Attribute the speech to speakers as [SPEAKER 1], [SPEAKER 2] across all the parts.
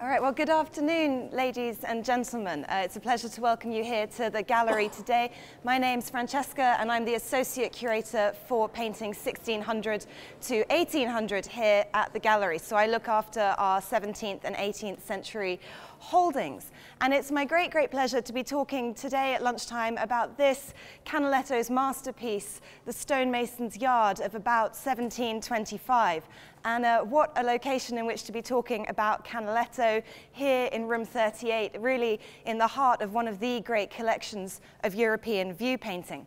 [SPEAKER 1] All right, well, good afternoon, ladies and gentlemen. Uh, it's a pleasure to welcome you here to the gallery today. My name's Francesca, and I'm the Associate Curator for Painting 1600 to 1800 here at the gallery. So I look after our 17th and 18th century holdings. And it's my great, great pleasure to be talking today at lunchtime about this Canaletto's masterpiece, The Stonemason's Yard of about 1725 and uh, what a location in which to be talking about Canaletto here in room 38, really in the heart of one of the great collections of European view painting.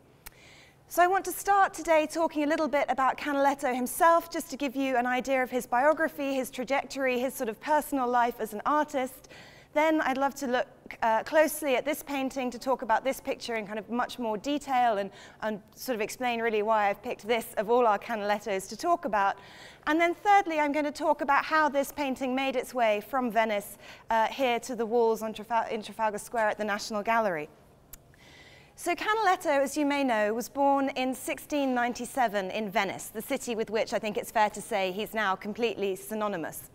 [SPEAKER 1] So I want to start today talking a little bit about Canaletto himself, just to give you an idea of his biography, his trajectory, his sort of personal life as an artist, then I'd love to look uh, closely at this painting to talk about this picture in kind of much more detail and, and sort of explain really why I've picked this of all our Canalettos to talk about. And then thirdly, I'm going to talk about how this painting made its way from Venice uh, here to the walls on Trafal in Trafalgar Square at the National Gallery. So Canaletto, as you may know, was born in 1697 in Venice, the city with which I think it's fair to say he's now completely synonymous.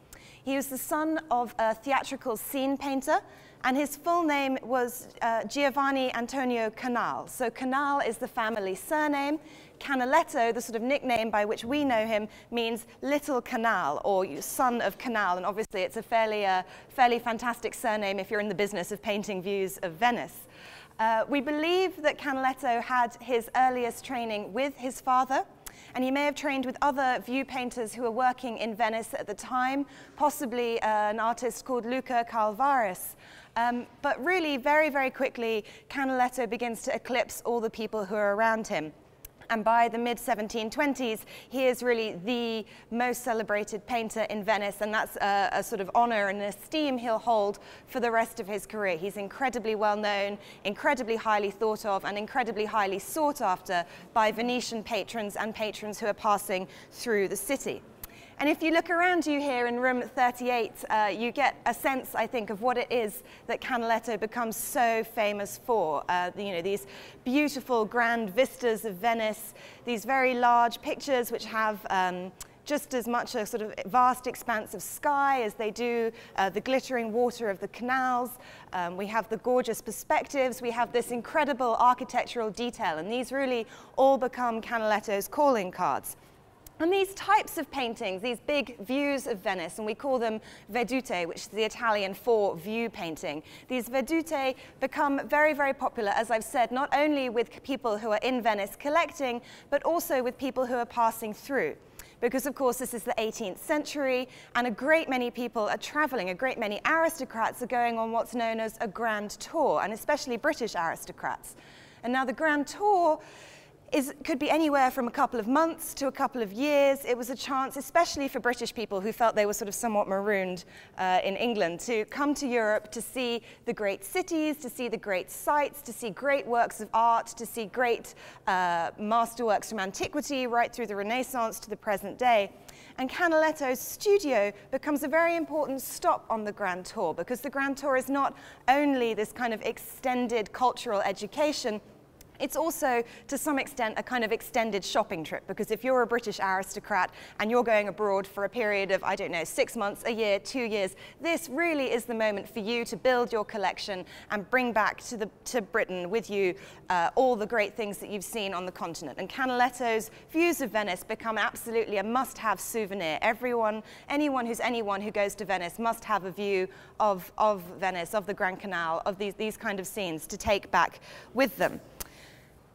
[SPEAKER 1] He was the son of a theatrical scene painter, and his full name was uh, Giovanni Antonio Canal. So Canal is the family surname. Canaletto, the sort of nickname by which we know him, means little canal or son of canal. And obviously it's a fairly, uh, fairly fantastic surname if you're in the business of painting views of Venice. Uh, we believe that Canaletto had his earliest training with his father, and he may have trained with other view painters who were working in Venice at the time, possibly uh, an artist called Luca Carlevarijs. Um, but really, very, very quickly, Canaletto begins to eclipse all the people who are around him. And by the mid 1720s, he is really the most celebrated painter in Venice, and that's a, a, sort of honor and esteem he'll hold for the rest of his career. He's incredibly well known, incredibly highly thought of, and incredibly highly sought after by Venetian patrons and patrons who are passing through the city. And if you look around you here in room 38, uh, you get a sense, I think, of what it is that Canaletto becomes so famous for. Uh, you know, these beautiful grand vistas of Venice, these very large pictures which have um, just as much a sort of vast expanse of sky as they do uh, the glittering water of the canals. Um, we have the gorgeous perspectives. We have this incredible architectural detail. And these really all become Canaletto's calling cards. And these types of paintings, these big views of Venice, and we call them vedute, which is the Italian for view painting, these vedute become very, very popular, as I've said, not only with people who are in Venice collecting, but also with people who are passing through. Because, of course, this is the 18th century, and a great many people are traveling, a great many aristocrats are going on what's known as a grand tour, and especially British aristocrats. And now the grand tour is, could be anywhere from a couple of months to a couple of years. It was a chance, especially for British people who felt they were sort of somewhat marooned uh, in England, to come to Europe to see the great cities, to see the great sites, to see great works of art, to see great uh, masterworks from antiquity right through the Renaissance to the present day. And Canaletto's studio becomes a very important stop on the Grand Tour because the Grand Tour is not only this kind of extended cultural education, it's also, to some extent, a kind of extended shopping trip because if you're a British aristocrat and you're going abroad for a period of, I don't know, six months, a year, two years, this really is the moment for you to build your collection and bring back to, the, to Britain with you uh, all the great things that you've seen on the continent. And Canaletto's views of Venice become absolutely a must-have souvenir. Everyone, anyone who's anyone who goes to Venice must have a view of, of Venice, of the Grand Canal, of these, these kind of scenes to take back with them.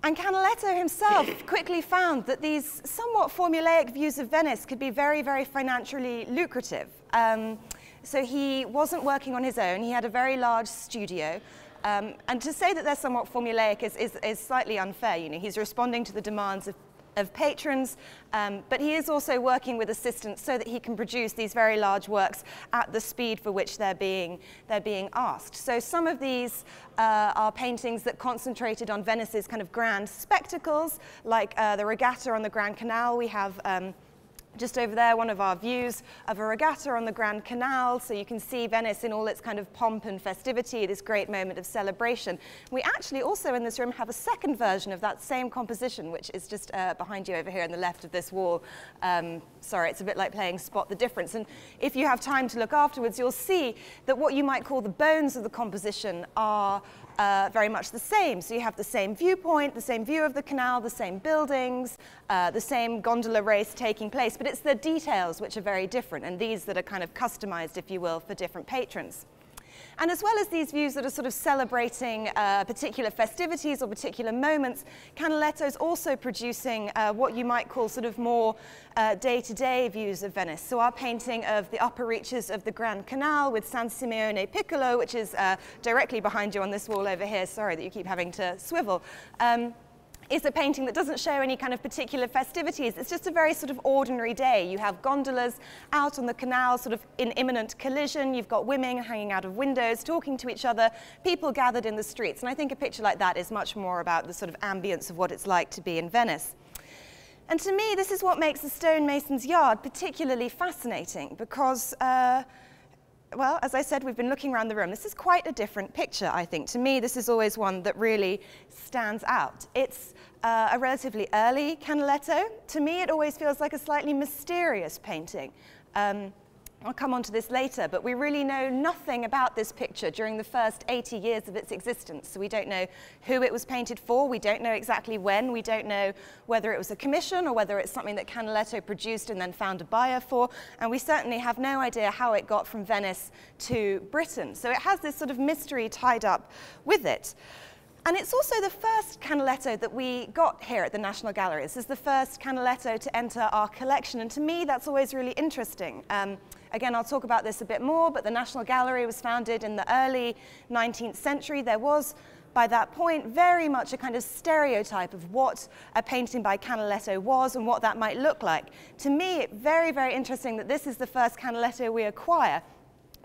[SPEAKER 1] And Canaletto himself quickly found that these somewhat formulaic views of Venice could be very, very financially lucrative. Um, so he wasn't working on his own. He had a very large studio. Um, and to say that they're somewhat formulaic is, is, is slightly unfair. You know, he's responding to the demands of of patrons, um, but he is also working with assistants so that he can produce these very large works at the speed for which they're being, they're being asked. So some of these uh, are paintings that concentrated on Venice's kind of grand spectacles, like uh, the regatta on the Grand Canal. We have um, just over there, one of our views of a regatta on the Grand Canal. So you can see Venice in all its kind of pomp and festivity, this great moment of celebration. We actually also in this room have a second version of that same composition, which is just uh, behind you over here on the left of this wall. Um, sorry, it's a bit like playing Spot the Difference. And if you have time to look afterwards, you'll see that what you might call the bones of the composition are uh, very much the same. So you have the same viewpoint, the same view of the canal, the same buildings, uh, the same gondola race taking place, but it's the details which are very different, and these that are kind of customized, if you will, for different patrons. And as well as these views that are sort of celebrating uh, particular festivities or particular moments, Canaletto is also producing uh, what you might call sort of more uh, day-to-day -day views of Venice. So our painting of the upper reaches of the Grand Canal with San Simeone Piccolo, which is uh, directly behind you on this wall over here. Sorry that you keep having to swivel. Um, is a painting that doesn't show any kind of particular festivities. It's just a very sort of ordinary day. You have gondolas out on the canal, sort of in imminent collision. You've got women hanging out of windows, talking to each other, people gathered in the streets. And I think a picture like that is much more about the sort of ambience of what it's like to be in Venice. And to me, this is what makes the stonemason's yard particularly fascinating because uh, well, as I said, we've been looking around the room. This is quite a different picture, I think. To me, this is always one that really stands out. It's uh, a relatively early Canaletto. To me, it always feels like a slightly mysterious painting. Um, I'll come on to this later, but we really know nothing about this picture during the first 80 years of its existence. So we don't know who it was painted for, we don't know exactly when, we don't know whether it was a commission or whether it's something that Canaletto produced and then found a buyer for, and we certainly have no idea how it got from Venice to Britain. So it has this sort of mystery tied up with it. And it's also the first Canaletto that we got here at the National Gallery. This is the first Canaletto to enter our collection, and to me that's always really interesting. Um, Again, I'll talk about this a bit more, but the National Gallery was founded in the early 19th century. There was by that point very much a kind of stereotype of what a painting by Canaletto was and what that might look like. To me, it's very, very interesting that this is the first Canaletto we acquire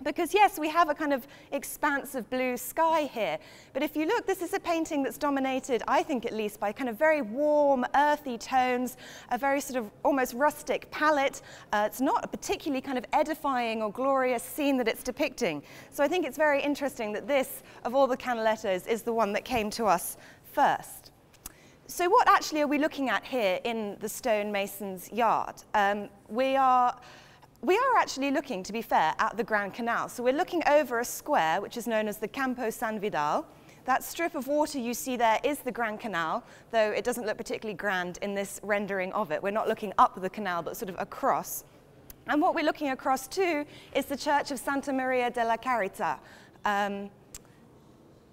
[SPEAKER 1] because yes, we have a kind of expanse of blue sky here, but if you look, this is a painting that's dominated, I think at least, by kind of very warm, earthy tones, a very sort of almost rustic palette. Uh, it's not a particularly kind of edifying or glorious scene that it's depicting. So I think it's very interesting that this, of all the Canalettos, is the one that came to us first. So what actually are we looking at here in the stonemason's yard? Um, we are we are actually looking, to be fair, at the Grand Canal. So we're looking over a square, which is known as the Campo San Vidal. That strip of water you see there is the Grand Canal, though it doesn't look particularly grand in this rendering of it. We're not looking up the canal, but sort of across. And what we're looking across to is the Church of Santa Maria della Carità. Um,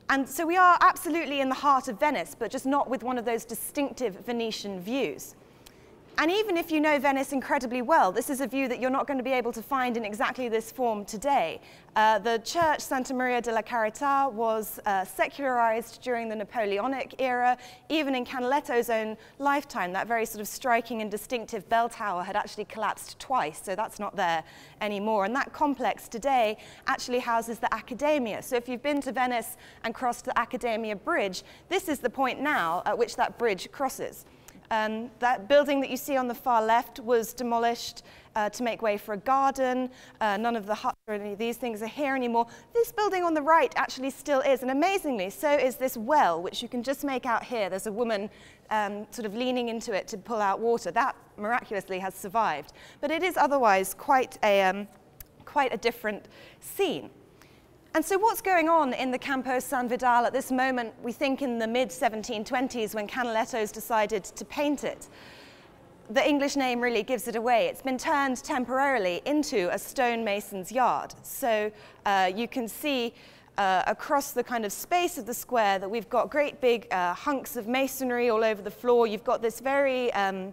[SPEAKER 1] and so we are absolutely in the heart of Venice, but just not with one of those distinctive Venetian views. And even if you know Venice incredibly well, this is a view that you're not going to be able to find in exactly this form today. Uh, the church Santa Maria della Carità was uh, secularized during the Napoleonic era. Even in Canaletto's own lifetime, that very sort of striking and distinctive bell tower had actually collapsed twice, so that's not there anymore. And that complex today actually houses the Accademia. So if you've been to Venice and crossed the Accademia Bridge, this is the point now at which that bridge crosses. Um, that building that you see on the far left was demolished uh, to make way for a garden. Uh, none of the huts or any of these things are here anymore. This building on the right actually still is, and amazingly, so is this well, which you can just make out here. There's a woman um, sort of leaning into it to pull out water. That miraculously has survived. But it is otherwise quite a, um, quite a different scene. And so what's going on in the Campo San Vidal at this moment, we think in the mid-1720s when Canaletto's decided to paint it? The English name really gives it away. It's been turned temporarily into a stonemason's yard. So uh, you can see uh, across the kind of space of the square that we've got great big uh, hunks of masonry all over the floor. You've got this very um,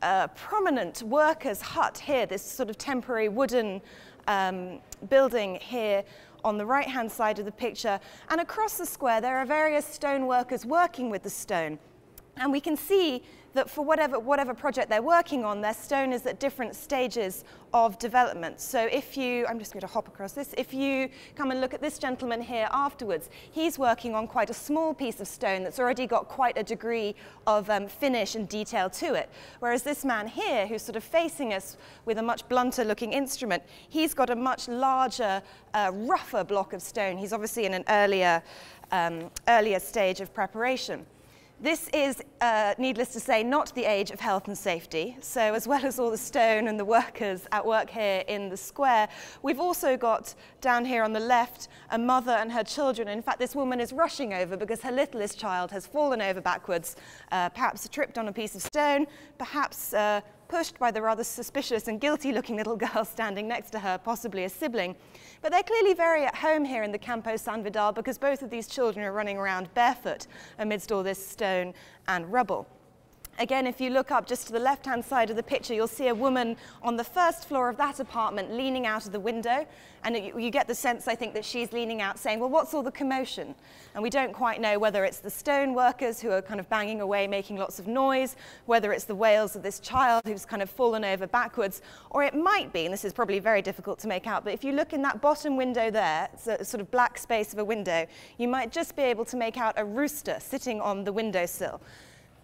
[SPEAKER 1] uh, prominent worker's hut here, this sort of temporary wooden um, building here on the right-hand side of the picture. And across the square, there are various stone workers working with the stone. And we can see that for whatever, whatever project they're working on, their stone is at different stages of development. So if you, I'm just going to hop across this, if you come and look at this gentleman here afterwards, he's working on quite a small piece of stone that's already got quite a degree of um, finish and detail to it. Whereas this man here, who's sort of facing us with a much blunter looking instrument, he's got a much larger, uh, rougher block of stone. He's obviously in an earlier, um, earlier stage of preparation. This is, uh, needless to say, not the age of health and safety. So as well as all the stone and the workers at work here in the square, we've also got down here on the left a mother and her children. In fact, this woman is rushing over because her littlest child has fallen over backwards, uh, perhaps tripped on a piece of stone, perhaps uh, pushed by the rather suspicious and guilty-looking little girl standing next to her, possibly a sibling. But they're clearly very at home here in the Campo San Vidal because both of these children are running around barefoot amidst all this stone and rubble. Again, if you look up just to the left-hand side of the picture, you'll see a woman on the first floor of that apartment leaning out of the window. And you, you, get the sense, I think, that she's leaning out saying, well, what's all the commotion? And we don't quite know whether it's the stone workers who are kind of banging away, making lots of noise, whether it's the wails of this child who's kind of fallen over backwards, or it might be, and this is probably very difficult to make out, but if you look in that bottom window there, a sort of black space of a window, you might just be able to make out a rooster sitting on the windowsill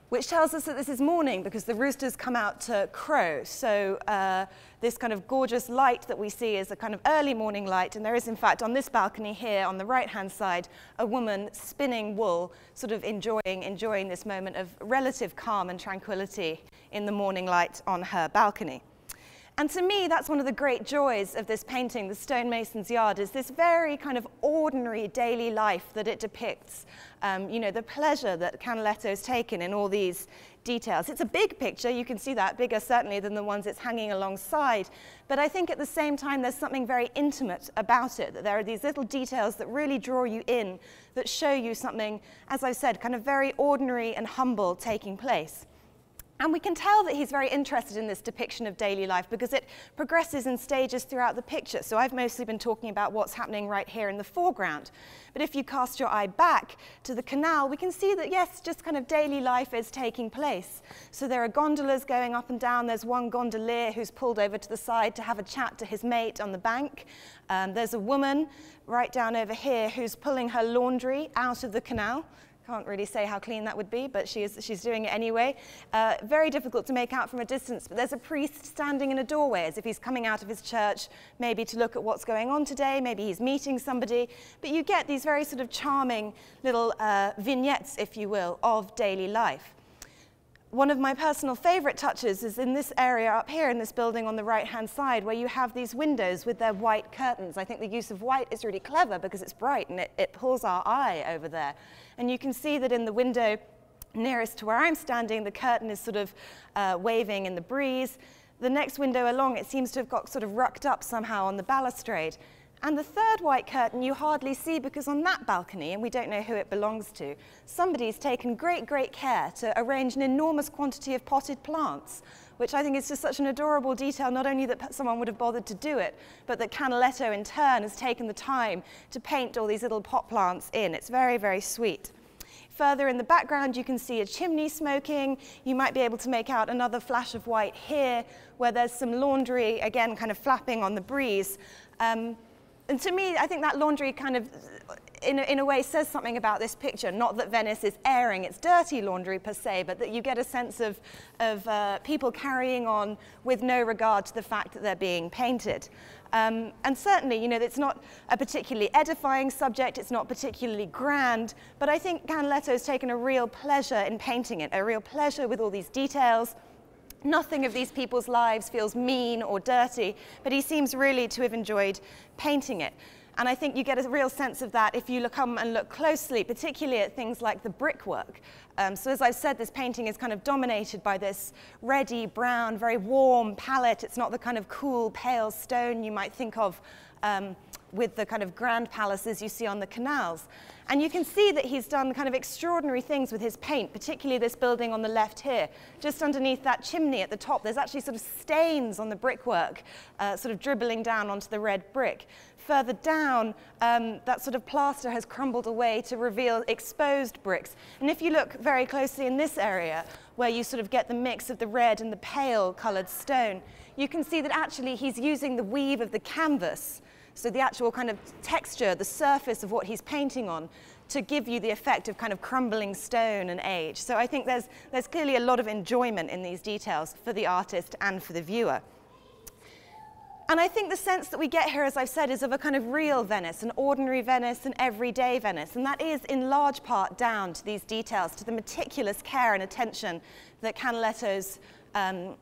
[SPEAKER 1] which tells us that this is morning because the roosters come out to crow. So uh, this kind of gorgeous light that we see is a kind of early morning light. And there is, in fact, on this balcony here on the right-hand side, a woman spinning wool, sort of enjoying, enjoying this moment of relative calm and tranquility in the morning light on her balcony. And to me, that's one of the great joys of this painting, The Stonemason's Yard, is this very kind of ordinary daily life that it depicts. Um, you know, the pleasure that Canaletto's taken in all these details. It's a big picture, you can see that, bigger certainly than the ones it's hanging alongside. But I think at the same time, there's something very intimate about it, that there are these little details that really draw you in, that show you something, as I said, kind of very ordinary and humble taking place. And we can tell that he's very interested in this depiction of daily life because it progresses in stages throughout the picture. So I've mostly been talking about what's happening right here in the foreground. But if you cast your eye back to the canal, we can see that, yes, just kind of daily life is taking place. So there are gondolas going up and down. There's one gondolier who's pulled over to the side to have a chat to his mate on the bank. Um, there's a woman right down over here who's pulling her laundry out of the canal. Can't really say how clean that would be, but she is, she's doing it anyway. Uh, very difficult to make out from a distance, but there's a priest standing in a doorway as if he's coming out of his church, maybe to look at what's going on today, maybe he's meeting somebody. But you get these very sort of charming little uh, vignettes, if you will, of daily life. One of my personal favorite touches is in this area up here in this building on the right-hand side where you have these windows with their white curtains. I think the use of white is really clever because it's bright and it, it pulls our eye over there. And you can see that in the window nearest to where I'm standing, the curtain is sort of uh, waving in the breeze. The next window along, it seems to have got sort of rucked up somehow on the balustrade. And the third white curtain you hardly see because on that balcony, and we don't know who it belongs to, somebody's taken great, great care to arrange an enormous quantity of potted plants, which I think is just such an adorable detail, not only that someone would have bothered to do it, but that Canaletto in turn has taken the time to paint all these little pot plants in. It's very, very sweet. Further in the background, you can see a chimney smoking. You might be able to make out another flash of white here, where there's some laundry, again, kind of flapping on the breeze. Um, and to me, I think that laundry kind of, in a, in a way, says something about this picture. Not that Venice is airing its dirty laundry per se, but that you get a sense of, of uh, people carrying on with no regard to the fact that they're being painted. Um, and certainly, you know, it's not a particularly edifying subject, it's not particularly grand, but I think Canaletto's taken a real pleasure in painting it, a real pleasure with all these details, Nothing of these people's lives feels mean or dirty, but he seems really to have enjoyed painting it. And I think you get a real sense of that if you look, come and look closely, particularly at things like the brickwork. Um, so as I've said, this painting is kind of dominated by this reddy, brown, very warm palette. It's not the kind of cool, pale stone you might think of um, with the kind of grand palaces you see on the canals. And you can see that he's done kind of extraordinary things with his paint, particularly this building on the left here. Just underneath that chimney at the top, there's actually sort of stains on the brickwork, uh, sort of dribbling down onto the red brick. Further down, um, that sort of plaster has crumbled away to reveal exposed bricks. And if you look very closely in this area, where you sort of get the mix of the red and the pale coloured stone, you can see that actually he's using the weave of the canvas so the actual kind of texture, the surface of what he's painting on, to give you the effect of kind of crumbling stone and age. So I think there's, there's clearly a lot of enjoyment in these details for the artist and for the viewer. And I think the sense that we get here, as I've said, is of a kind of real Venice, an ordinary Venice, an everyday Venice. And that is in large part down to these details, to the meticulous care and attention that Canaletto's um,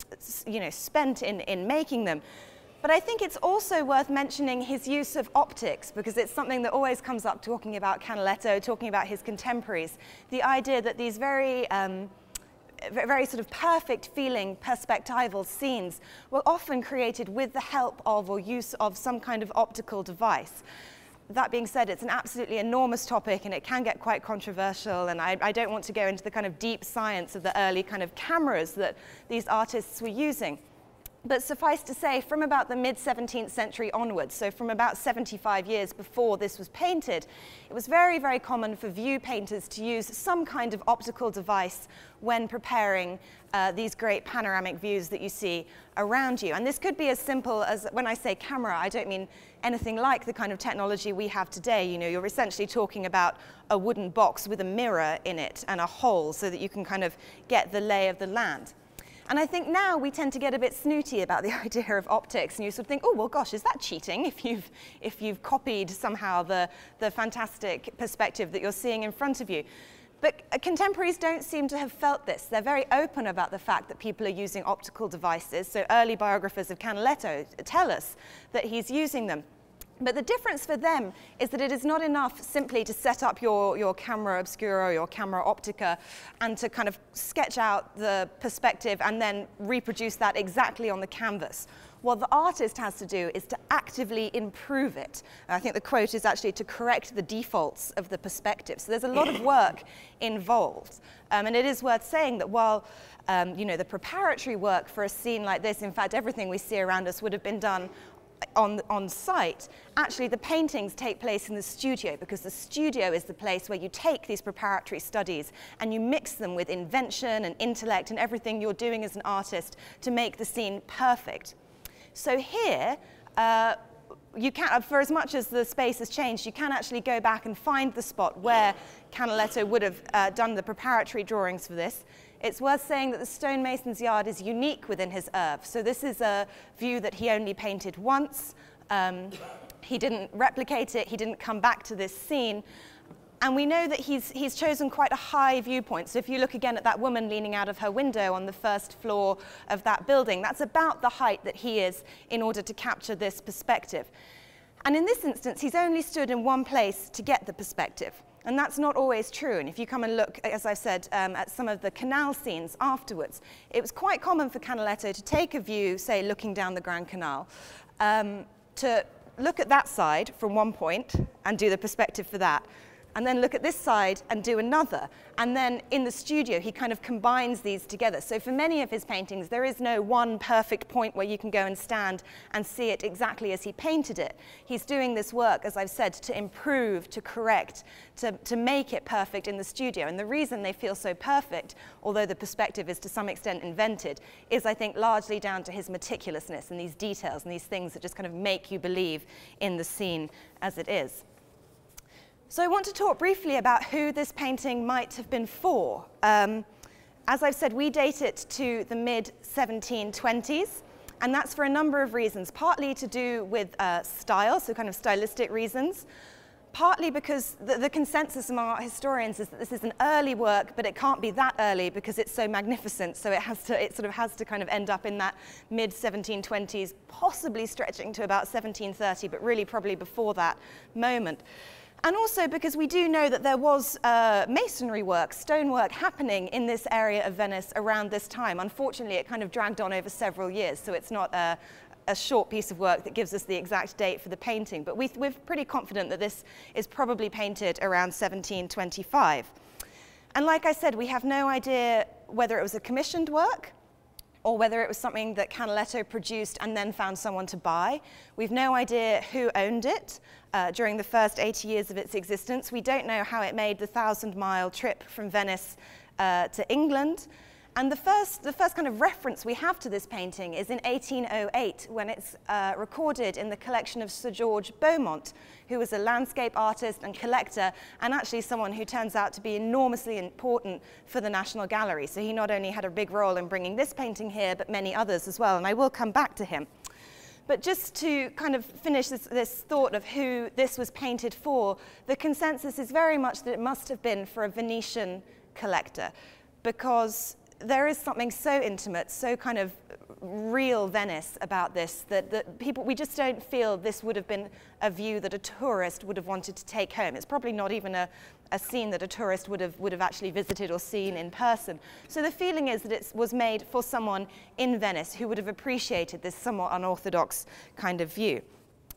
[SPEAKER 1] you know, spent in, in making them. But I think it's also worth mentioning his use of optics because it's something that always comes up talking about Canaletto, talking about his contemporaries. The idea that these very, um, very sort of perfect feeling perspectival scenes were often created with the help of or use of some kind of optical device that being said, it's an absolutely enormous topic and it can get quite controversial and I, I, don't want to go into the kind of deep science of the early kind of cameras that these artists were using. But suffice to say, from about the mid-17th century onwards, so from about 75 years before this was painted, it was very, very common for view painters to use some kind of optical device when preparing uh, these great panoramic views that you see around you. And this could be as simple as, when I say camera, I don't mean anything like the kind of technology we have today. You know, you're essentially talking about a wooden box with a mirror in it and a hole so that you can kind of get the lay of the land. And I think now we tend to get a bit snooty about the idea of optics, and you sort of think, oh, well, gosh, is that cheating if you've, if you've copied somehow the, the fantastic perspective that you're seeing in front of you? But uh, contemporaries don't seem to have felt this. They're very open about the fact that people are using optical devices. So early biographers of Canaletto tell us that he's using them. But the difference for them is that it is not enough simply to set up your, your camera obscura, or your camera optica, and to kind of sketch out the perspective and then reproduce that exactly on the canvas. What the artist has to do is to actively improve it. I think the quote is actually to correct the defaults of the perspective. So there's a lot of work involved. Um, and it is worth saying that while um, you know, the preparatory work for a scene like this, in fact, everything we see around us would have been done on, on site, actually the paintings take place in the studio because the studio is the place where you take these preparatory studies and you mix them with invention and intellect and everything you're doing as an artist to make the scene perfect. So here, uh, you can, for as much as the space has changed, you can actually go back and find the spot where Canaletto would have uh, done the preparatory drawings for this. It's worth saying that the stonemason's yard is unique within his oeuvre. So this is a view that he only painted once. Um, he didn't replicate it. He didn't come back to this scene. And we know that he's, he's chosen quite a high viewpoint. So if you look again at that woman leaning out of her window on the first floor of that building, that's about the height that he is in order to capture this perspective. And in this instance, he's only stood in one place to get the perspective. And that's not always true. And if you come and look, as I said, um, at some of the canal scenes afterwards, it was quite common for Canaletto to take a view, say, looking down the Grand Canal, um, to look at that side from one point and do the perspective for that, and then look at this side and do another. And then in the studio, he kind of combines these together. So for many of his paintings, there is no one perfect point where you can go and stand and see it exactly as he painted it. He's doing this work, as I've said, to improve, to correct, to, to make it perfect in the studio. And the reason they feel so perfect, although the perspective is to some extent invented, is I think largely down to his meticulousness and these details and these things that just kind of make you believe in the scene as it is. So I want to talk briefly about who this painting might have been for. Um, as I've said, we date it to the mid-1720s, and that's for a number of reasons, partly to do with uh, style, so kind of stylistic reasons, partly because the, the, consensus among art historians is that this is an early work, but it can't be that early because it's so magnificent, so it, has to, it sort of has to kind of end up in that mid-1720s, possibly stretching to about 1730, but really probably before that moment. And also because we do know that there was uh, masonry work, stonework happening in this area of Venice around this time. Unfortunately, it kind of dragged on over several years, so it's not a, a short piece of work that gives us the exact date for the painting, but we, we're pretty confident that this is probably painted around 1725. And like I said, we have no idea whether it was a commissioned work or whether it was something that Canaletto produced and then found someone to buy. We've no idea who owned it uh, during the first 80 years of its existence. We don't know how it made the thousand mile trip from Venice uh, to England. And the first, the first kind of reference we have to this painting is in 1808 when it's uh, recorded in the collection of Sir George Beaumont, who was a landscape artist and collector and actually someone who turns out to be enormously important for the National Gallery. So he not only had a big role in bringing this painting here, but many others as well. And I will come back to him. But just to kind of finish this, this, thought of who this was painted for, the consensus is very much that it must have been for a Venetian collector because there is something so intimate, so kind of real Venice about this that, that people, we just don't feel this would have been a view that a tourist would have wanted to take home. It's probably not even a, a scene that a tourist would have, would have actually visited or seen in person. So the feeling is that it was made for someone in Venice who would have appreciated this somewhat unorthodox kind of view.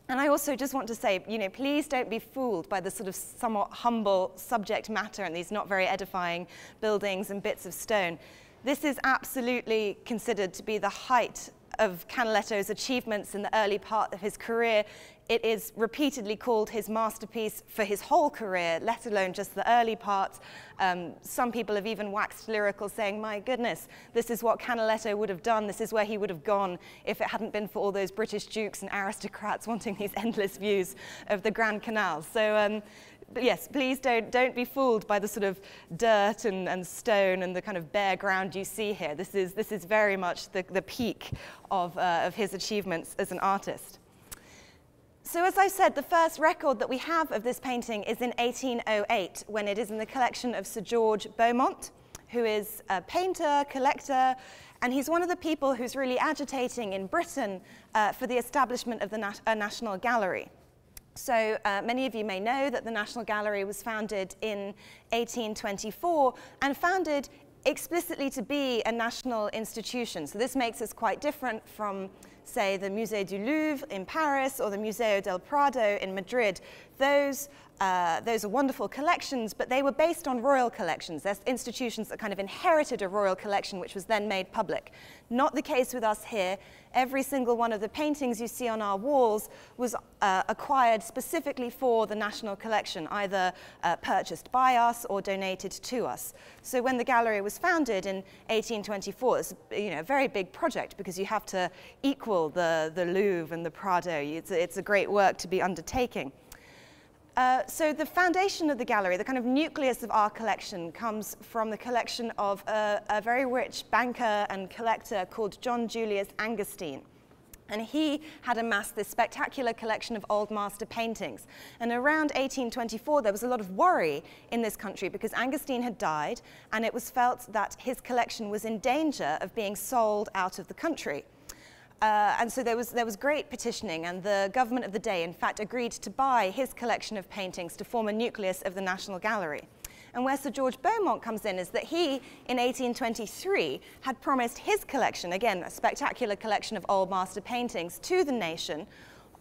[SPEAKER 1] And I also just want to say, you know, please don't be fooled by the sort of somewhat humble subject matter and these not very edifying buildings and bits of stone. This is absolutely considered to be the height of Canaletto's achievements in the early part of his career. It is repeatedly called his masterpiece for his whole career, let alone just the early part. Um, some people have even waxed lyrical saying, my goodness, this is what Canaletto would have done, this is where he would have gone if it hadn't been for all those British dukes and aristocrats wanting these endless views of the Grand Canal. So um, yes, please don't, don't be fooled by the sort of dirt and, and stone and the kind of bare ground you see here. This is, this is very much the, the peak of, uh, of his achievements as an artist. So as I said, the first record that we have of this painting is in 1808, when it is in the collection of Sir George Beaumont, who is a painter, collector, and he's one of the people who's really agitating in Britain uh, for the establishment of the Nat National Gallery. So uh, many of you may know that the National Gallery was founded in 1824 and founded explicitly to be a national institution. So this makes us quite different from, say, the Musée du Louvre in Paris or the Museo del Prado in Madrid. Those uh, those are wonderful collections, but they were based on royal collections. There's institutions that kind of inherited a royal collection, which was then made public. Not the case with us here. Every single one of the paintings you see on our walls was uh, acquired specifically for the national collection, either uh, purchased by us or donated to us. So when the gallery was founded in 1824, it's you know, a very big project because you have to equal the, the Louvre and the Prado. It's a, it's a great work to be undertaking. Uh, so the foundation of the gallery, the kind of nucleus of our collection, comes from the collection of a, a very rich banker and collector called John Julius Angerstein. And he had amassed this spectacular collection of old master paintings. And around 1824, there was a lot of worry in this country because Angerstein had died, and it was felt that his collection was in danger of being sold out of the country. Uh, and so there was, there was great petitioning, and the government of the day, in fact, agreed to buy his collection of paintings to form a nucleus of the National Gallery. And where Sir George Beaumont comes in is that he, in 1823, had promised his collection, again, a spectacular collection of old master paintings, to the nation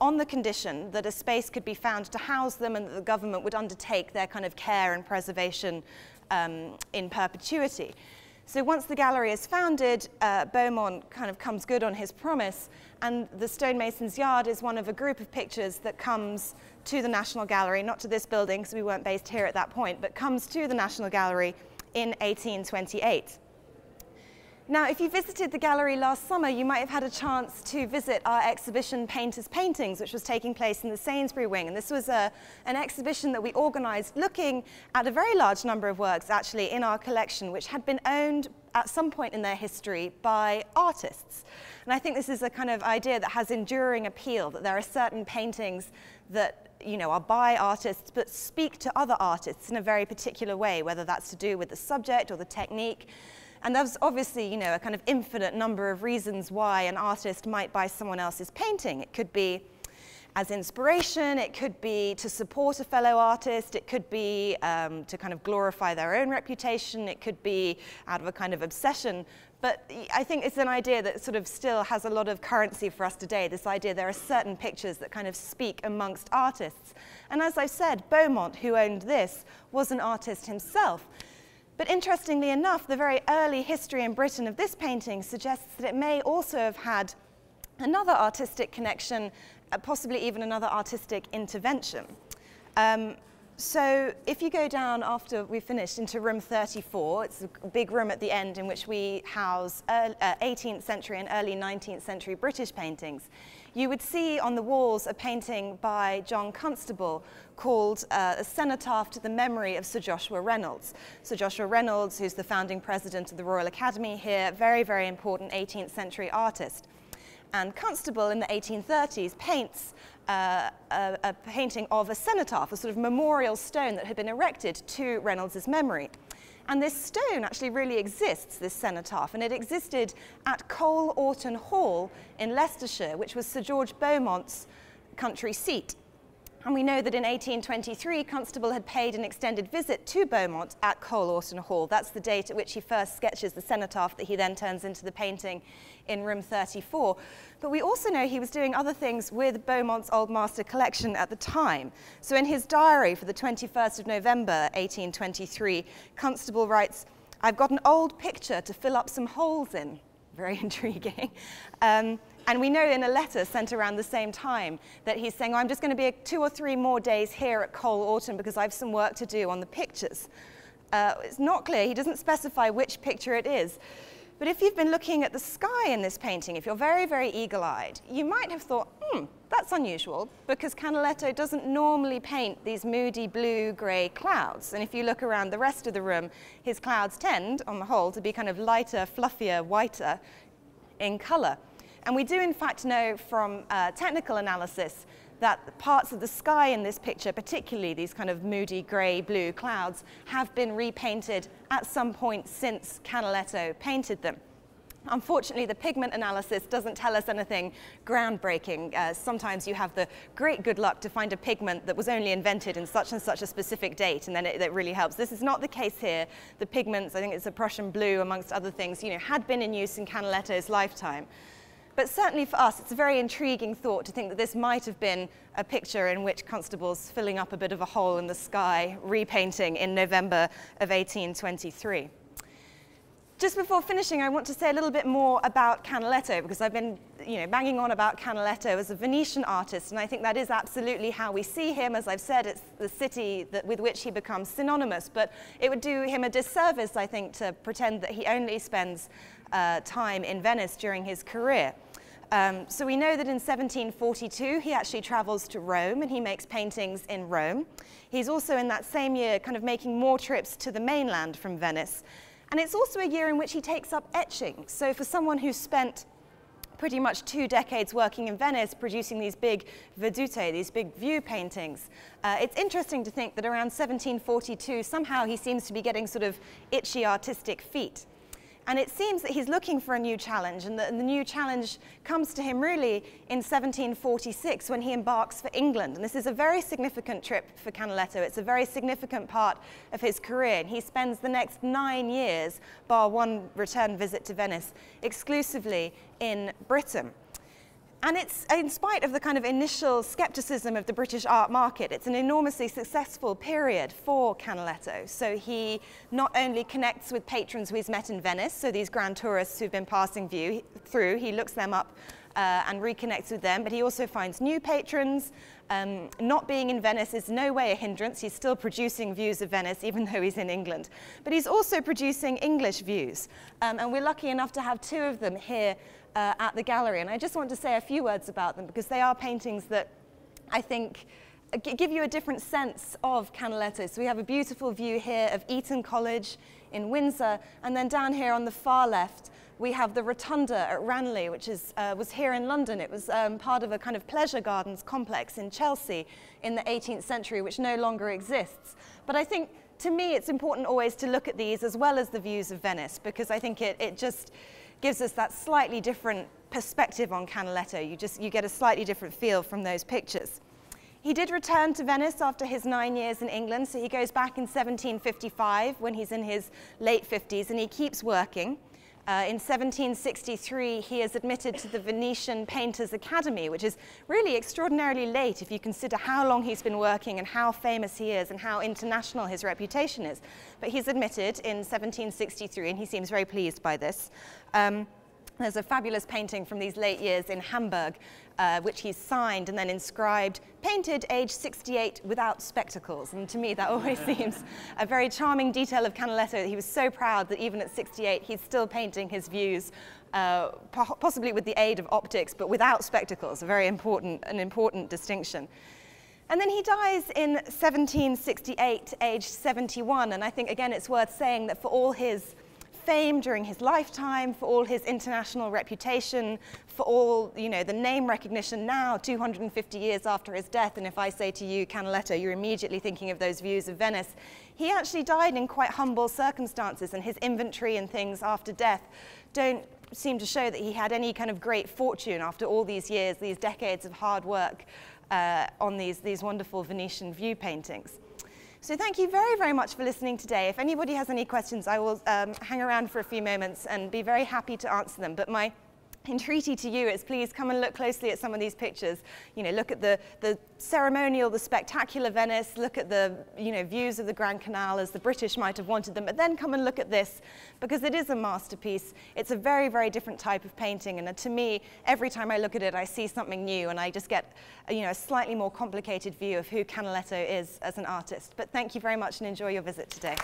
[SPEAKER 1] on the condition that a space could be found to house them and that the government would undertake their kind of care and preservation um, in perpetuity. So once the gallery is founded, uh, Beaumont kind of comes good on his promise, and the stonemason's yard is one of a group of pictures that comes to the National Gallery, not to this building, because we weren't based here at that point, but comes to the National Gallery in 1828. Now, if you visited the gallery last summer, you might have had a chance to visit our exhibition Painters Paintings, which was taking place in the Sainsbury Wing. And this was a, an exhibition that we organized looking at a very large number of works, actually, in our collection, which had been owned at some point in their history by artists. And I think this is a kind of idea that has enduring appeal, that there are certain paintings that you know, are by artists, but speak to other artists in a very particular way, whether that's to do with the subject or the technique. And there's obviously, you know, a kind of infinite number of reasons why an artist might buy someone else's painting. It could be as inspiration, it could be to support a fellow artist, it could be um, to kind of glorify their own reputation, it could be out of a kind of obsession. But I think it's an idea that sort of still has a lot of currency for us today, this idea there are certain pictures that kind of speak amongst artists. And as I said, Beaumont, who owned this, was an artist himself. But interestingly enough, the very early history in Britain of this painting suggests that it may also have had another artistic connection, uh, possibly even another artistic intervention. Um, so if you go down after we finished into room 34, it's a big room at the end in which we house uh, 18th century and early 19th century British paintings. You would see on the walls a painting by John Constable called uh, A Cenotaph to the Memory of Sir Joshua Reynolds. Sir Joshua Reynolds, who's the founding president of the Royal Academy here, very, very important 18th century artist. And Constable in the 1830s paints uh, a, a, painting of a cenotaph, a sort of memorial stone that had been erected to Reynolds's memory. And this stone actually really exists, this cenotaph, and it existed at Coleorton Hall in Leicestershire, which was Sir George Beaumont's country seat. And we know that in 1823, Constable had paid an extended visit to Beaumont at Coleorton Hall. That's the date at which he first sketches the cenotaph that he then turns into the painting in room 34. But we also know he was doing other things with Beaumont's Old Master collection at the time. So in his diary for the 21st of November 1823, Constable writes, I've got an old picture to fill up some holes in. Very intriguing. Um, and we know in a letter sent around the same time that he's saying, oh, I'm just going to be two or three more days here at Coleorton because I have some work to do on the pictures. Uh, it's not clear. He doesn't specify which picture it is. But if you've been looking at the sky in this painting, if you're very, very eagle-eyed, you might have thought, hmm, that's unusual, because Canaletto doesn't normally paint these moody blue-grey clouds. And if you look around the rest of the room, his clouds tend, on the whole, to be kind of lighter, fluffier, whiter in colour. And we do in fact know from uh, technical analysis that parts of the sky in this picture, particularly these kind of moody grey blue clouds, have been repainted at some point since Canaletto painted them. Unfortunately, the pigment analysis doesn't tell us anything groundbreaking. Uh, sometimes you have the great good luck to find a pigment that was only invented in such and such a specific date, and then it, it really helps. This is not the case here. The pigments, I think it's a Prussian blue, amongst other things, you know, had been in use in Canaletto's lifetime. But certainly for us, it's a very intriguing thought to think that this might have been a picture in which Constable's filling up a bit of a hole in the sky, repainting in November of 1823. Just before finishing, I want to say a little bit more about Canaletto, because I've been you know, banging on about Canaletto as a Venetian artist, and I think that is absolutely how we see him. As I've said, it's the city that, with which he becomes synonymous, but it would do him a disservice, I think, to pretend that he only spends uh, time in Venice during his career. Um, so we know that in 1742 he actually travels to Rome and he makes paintings in Rome. He's also in that same year kind of making more trips to the mainland from Venice. And it's also a year in which he takes up etching. So for someone who spent pretty much two decades working in Venice producing these big vedute, these big view paintings. Uh, it's interesting to think that around 1742 somehow he seems to be getting sort of itchy artistic feet. And it seems that he's looking for a new challenge, and the, and the, new challenge comes to him really in 1746 when he embarks for England. And this is a very significant trip for Canaletto. It's a very significant part of his career. And he spends the next nine years, bar one return visit to Venice, exclusively in Britain. And it's, in spite of the kind of initial skepticism of the British art market, it's an enormously successful period for Canaletto. So he not only connects with patrons who he's met in Venice, so these grand tourists who've been passing view, through, he looks them up uh, and reconnects with them, but he also finds new patrons. Um, not being in Venice is no way a hindrance. He's still producing views of Venice, even though he's in England. But he's also producing English views. Um, and we're lucky enough to have two of them here uh, at the gallery. And I just want to say a few words about them because they are paintings that I think give you a different sense of Canaletto. So we have a beautiful view here of Eton College in Windsor, and then down here on the far left, we have the Rotunda at Ranelagh, which is, uh, was here in London. It was um, part of a kind of pleasure gardens complex in Chelsea in the 18th century, which no longer exists. But I think, to me, it's important always to look at these as well as the views of Venice, because I think it, it just, gives us that slightly different perspective on Canaletto. You just you get a slightly different feel from those pictures. He did return to Venice after his nine years in England, so he goes back in 1755 when he's in his late 50s and he keeps working. Uh, in 1763, he is admitted to the Venetian Painters Academy, which is really extraordinarily late if you consider how long he's been working and how famous he is and how international his reputation is. But he's admitted in 1763, and he seems very pleased by this. Um, there's a fabulous painting from these late years in Hamburg, uh, which he signed and then inscribed, painted age 68 without spectacles. And to me, that always seems a very charming detail of Canaletto. He was so proud that even at 68, he's still painting his views, uh, po possibly with the aid of optics, but without spectacles, a very important, an important distinction. And then he dies in 1768, aged 71. And I think, again, it's worth saying that for all his fame during his lifetime, for all his international reputation, for all you know, the name recognition now, 250 years after his death. And if I say to you, Canaletto, you're immediately thinking of those views of Venice. He actually died in quite humble circumstances, and his inventory and things after death don't seem to show that he had any kind of great fortune after all these years, these decades of hard work uh, on these, these wonderful Venetian view paintings. So thank you very, very much for listening today. If anybody has any questions, I will um, hang around for a few moments and be very happy to answer them. But my entreaty to you is please come and look closely at some of these pictures. You know, look at the, the ceremonial, the spectacular Venice, look at the you know, views of the Grand Canal as the British might have wanted them, but then come and look at this because it is a masterpiece. It's a very, very different type of painting. And uh, to me, every time I look at it, I see something new and I just get uh, you know, a slightly more complicated view of who Canaletto is as an artist. But thank you very much and enjoy your visit today.